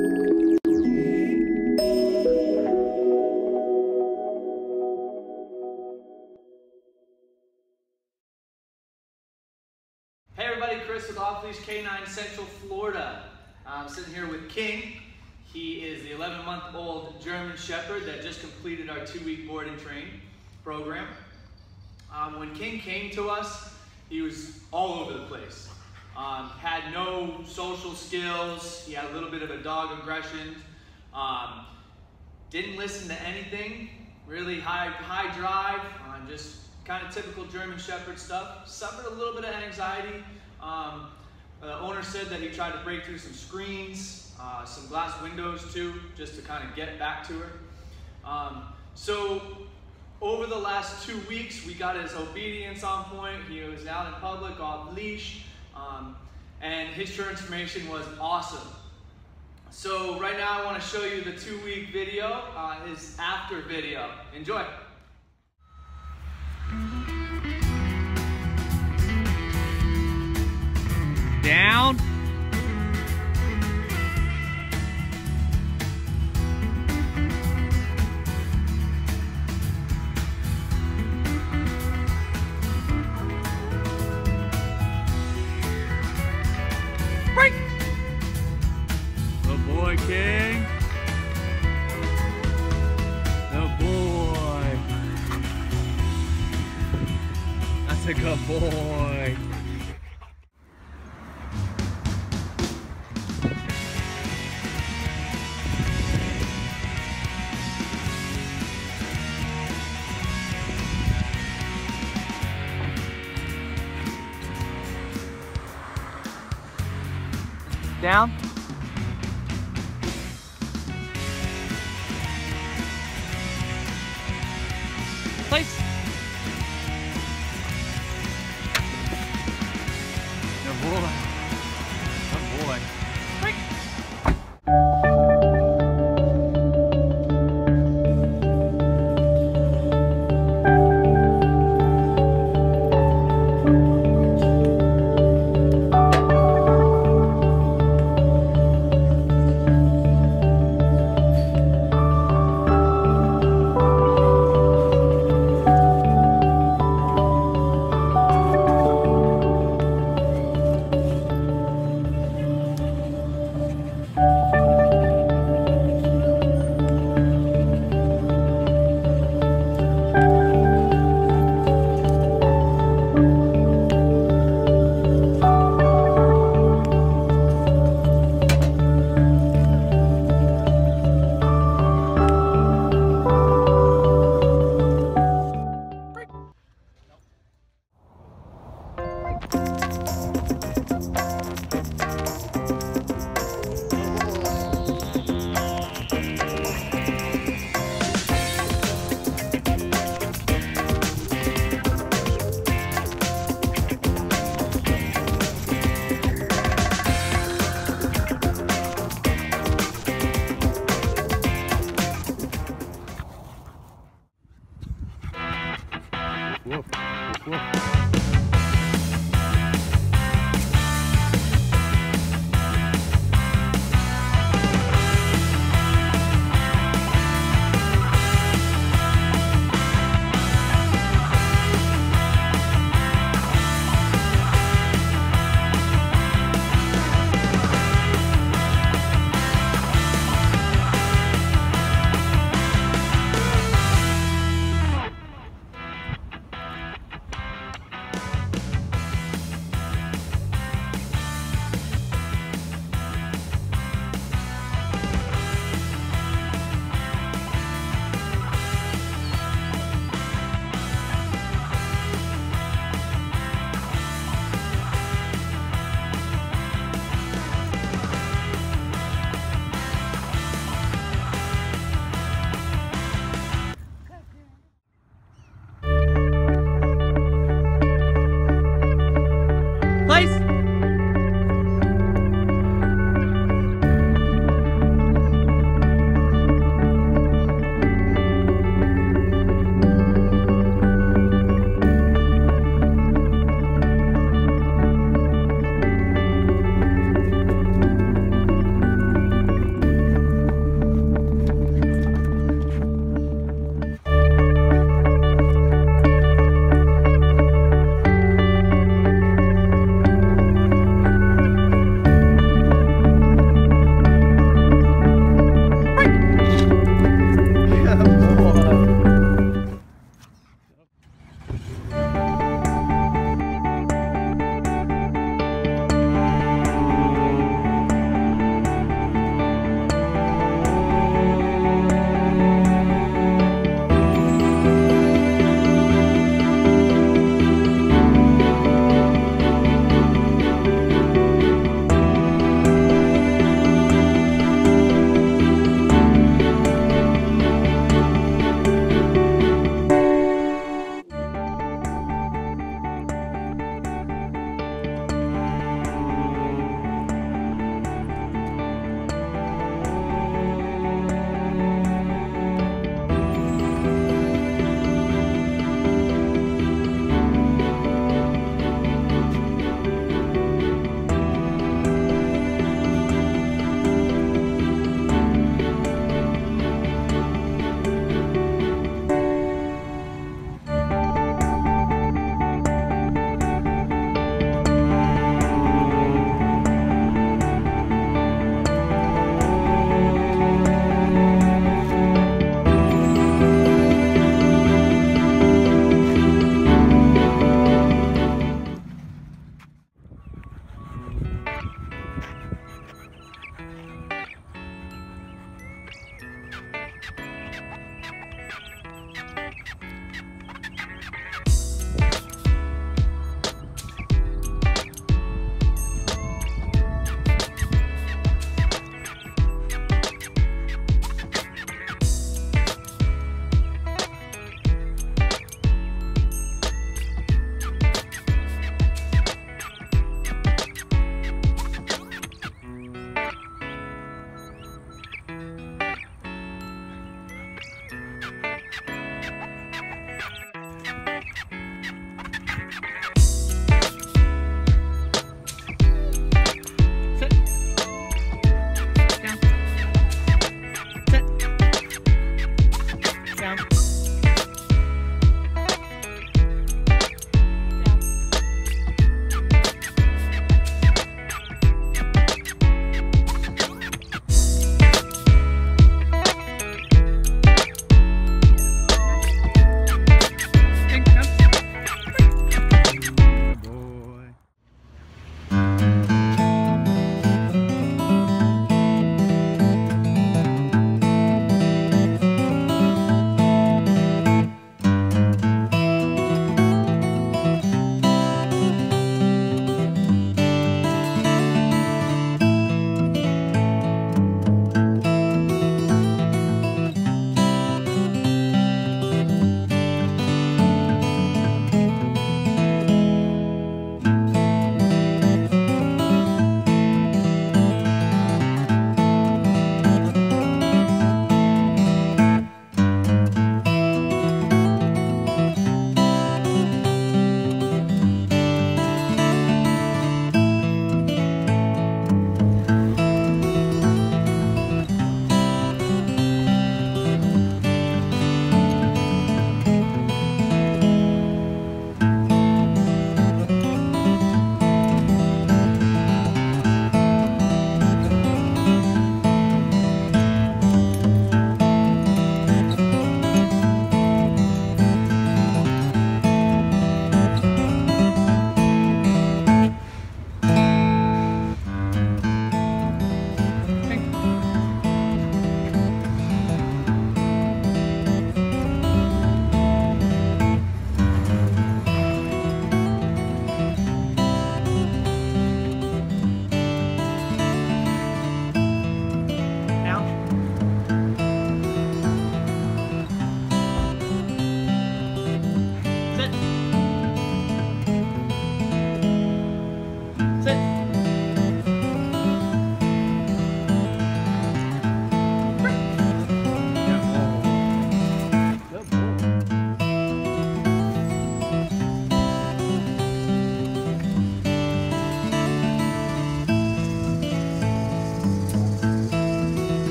Hey everybody, Chris with Off Leash K9 Central Florida. I'm sitting here with King. He is the 11 month old German Shepherd that just completed our two week board and train program. Um, when King came to us, he was all over the place. Um, had no social skills, he had a little bit of a dog aggression, um, didn't listen to anything, really high, high drive, uh, just kind of typical German Shepherd stuff. Suffered a little bit of anxiety. Um, the owner said that he tried to break through some screens, uh, some glass windows too, just to kind of get back to her. Um, so over the last two weeks, we got his obedience on point. He was out in public off leash, um, and his transformation was awesome. So right now I want to show you the two week video, uh, his after video. Enjoy. Down. Down. Place. Good